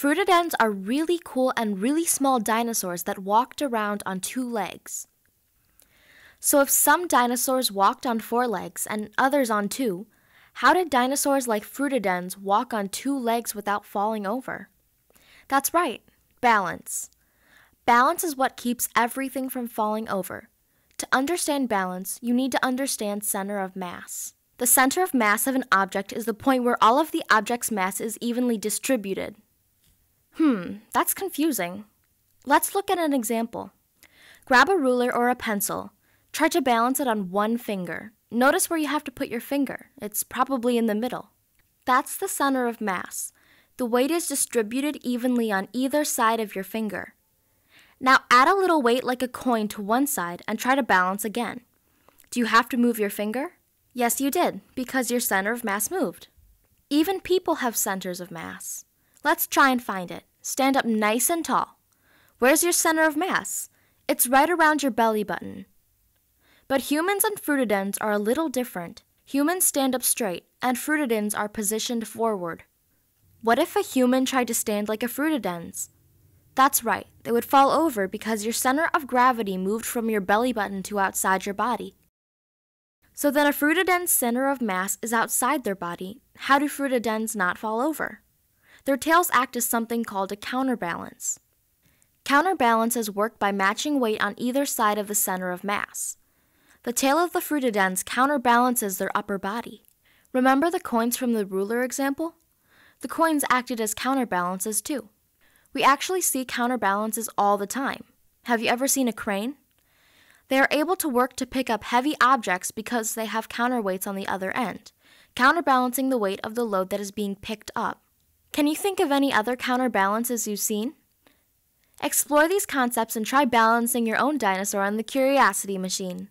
Fruitadens are really cool and really small dinosaurs that walked around on two legs. So, if some dinosaurs walked on four legs and others on two, how did dinosaurs like Fruitadens walk on two legs without falling over? That's right, balance. Balance is what keeps everything from falling over. To understand balance, you need to understand center of mass. The center of mass of an object is the point where all of the object's mass is evenly distributed. Hmm, that's confusing. Let's look at an example. Grab a ruler or a pencil. Try to balance it on one finger. Notice where you have to put your finger. It's probably in the middle. That's the center of mass. The weight is distributed evenly on either side of your finger. Now add a little weight like a coin to one side and try to balance again. Do you have to move your finger? Yes, you did, because your center of mass moved. Even people have centers of mass. Let's try and find it. Stand up nice and tall. Where's your center of mass? It's right around your belly button. But humans and fruitadens are a little different. Humans stand up straight, and fruitadens are positioned forward. What if a human tried to stand like a fruitadens? That's right, they would fall over because your center of gravity moved from your belly button to outside your body. So then a fruitaden's center of mass is outside their body. How do fruitadens not fall over? Their tails act as something called a counterbalance. Counterbalances work by matching weight on either side of the center of mass. The tail of the fruitadens counterbalances their upper body. Remember the coins from the ruler example? The coins acted as counterbalances too. We actually see counterbalances all the time. Have you ever seen a crane? They are able to work to pick up heavy objects because they have counterweights on the other end, counterbalancing the weight of the load that is being picked up. Can you think of any other counterbalances you've seen? Explore these concepts and try balancing your own dinosaur on the Curiosity machine.